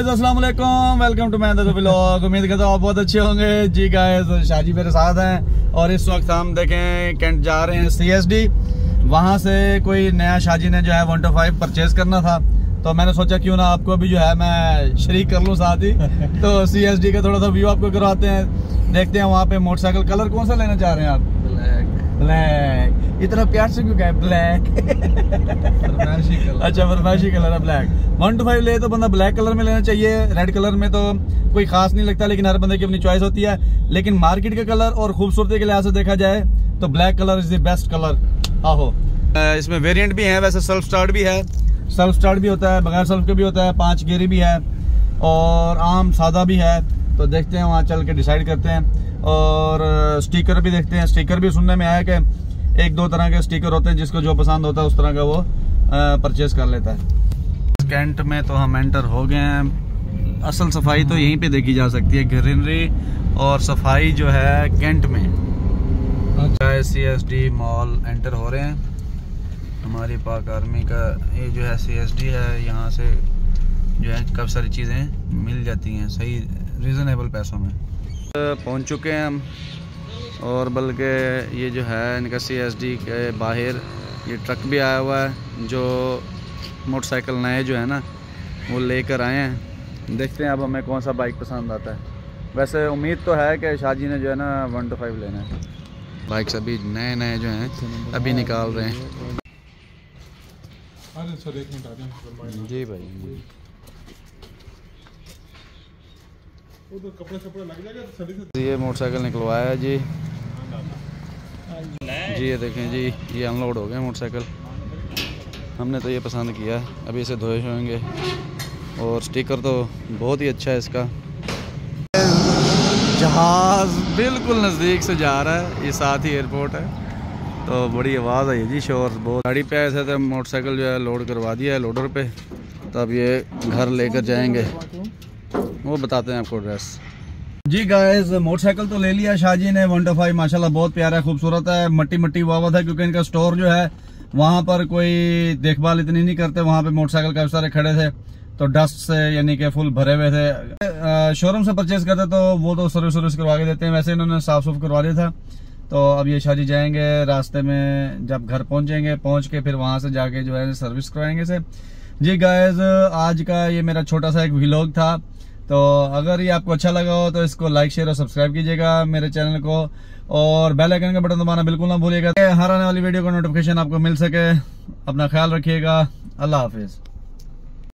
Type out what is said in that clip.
Guys अस्सलाम वालेकुम welcome to मैं व्लॉग उम्मीद करता हूँ आप बहुत अच्छे होंगे जी गाइस शाजी मेरे साथ हैं और इस वक्त हम देखें कैंट जा रहे हैं सीएसडी वहाँ से कोई नया शाजी ने जो है वन टू फाइव परचेज करना था तो मैंने सोचा क्यों ना आपको भी जो है मैं शरीक कर लूँ साथ ही तो सीएसडी का थोड़ा सा व्यू आपको करवाते हैं देखते हैं वहाँ पे मोटरसाइकिल कलर कौन सा लेना चाह रहे हैं आप ब्लैक ब्लैक इतना प्यार से क्यों कहे? ब्लैक अच्छा फरमाइशी कलर है ब्लैक वन टू फाइव ले तो बंदा ब्लैक कलर में लेना चाहिए रेड कलर में तो कोई खास नहीं लगता लेकिन हर बंदे की अपनी चॉइस होती है. लेकिन मार्केट का कलर और खूबसूरती के लिहाज से देखा जाए तो black colour is the best colour आहो. इसमें वेरियंट भी है वैसे सेल्फ स्टार्ट भी है। सेल्फ स्टार्ट भी होता है बगैर सेल्फ के भी होता है पाँच गेरी भी है और आम सादा भी है. तो देखते हैं वहाँ चल के डिसाइड करते हैं. और स्टिकर भी देखते हैं. स्टिकर भी सुनने में आया कि एक दो तरह के स्टिकर होते हैं जिसको जो पसंद होता है उस तरह का वो परचेज कर लेता है। कैंट में तो हम एंटर हो गए हैं। असल सफ़ाई तो यहीं पे देखी जा सकती है ग्रीनरी और सफ़ाई जो है कैंट में। अच्छा। C S D mall enter हो रहे हैं। हमारी पाक आर्मी का ये जो है सी एस डी है यहाँ से जो है काफ़ी सारी चीज़ें मिल जाती हैं सही रीज़नेबल पैसों में। पहुँच चुके हैं हम। और बल्कि ये जो है इनका सी एस डी के बाहर ये ट्रक भी आया हुआ है जो मोटरसाइकिल नए जो है ना वो लेकर आए हैं। देखते हैं अब हमें कौन सा बाइक पसंद आता है। वैसे उम्मीद तो है कि शाहजी ने जो है ना वन टू फाइव लेना है। बाइक्स अभी नए नए जो हैं अभी निकाल रहे हैं। अरे सर एक मिनट आ जाए जी भाई उधर कपड़े कपड़े लग जाएगा तो ये मोटरसाइकिल निकलवाया है जी। जी, ये देखें जी, ये अनलोड हो गया मोटरसाइकिल हमने तो ये पसंद किया है। अभी इसे धोए होंगे और स्टिकर तो बहुत ही अच्छा है इसका। जहाज़ बिल्कुल नज़दीक से जा रहा है। ये साथ ही एयरपोर्ट है। तो बड़ी आवाज़ आई है जी, शोर बहुत। गाड़ी पे ऐसे तो मोटरसाइकिल जो है लोड करवा दिया है लोडर पे। तो अब ये घर लेकर जाएँगे। वो बताते हैं आपको एड्रेस जी गाइस मोटरसाइकिल तो ले लिया शाहजी ने वन टू फाइव माशाल्लाह बहुत प्यारा है खूबसूरत है मट्टी मट्टी वावत है, क्योंकि इनका स्टोर जो है, वहाँ पर कोई देखभाल इतनी नहीं करते, वहाँ पे मोटरसाइकिल काफ़ी सारे खड़े थे तो डस्ट से, यानी कि फुल भरे हुए थे। शोरूम से परचेज करते तो वो तो सर्विस सर्विस करवा के देते हैं, वैसे इन्होंने साफ़ सुफ करवा दिया था। तो अब ये शादी जाएँगे, रास्ते में जब घर पहुँचेंगे, पहुँच के फिर वहाँ से जाके जो है सर्विस करवाएँगे से जी गायज आज का ये मेरा छोटा सा एक व्लॉग था। तो अगर ये आपको अच्छा लगा हो तो इसको लाइक शेयर और सब्सक्राइब कीजिएगा मेरे चैनल को। और बेल आइकन का बटन दबाना बिल्कुल ना भूलिएगा। हर आने वाली वीडियो का नोटिफिकेशन आपको मिल सके। अपना ख्याल रखिएगा। अल्लाह हाफिज़।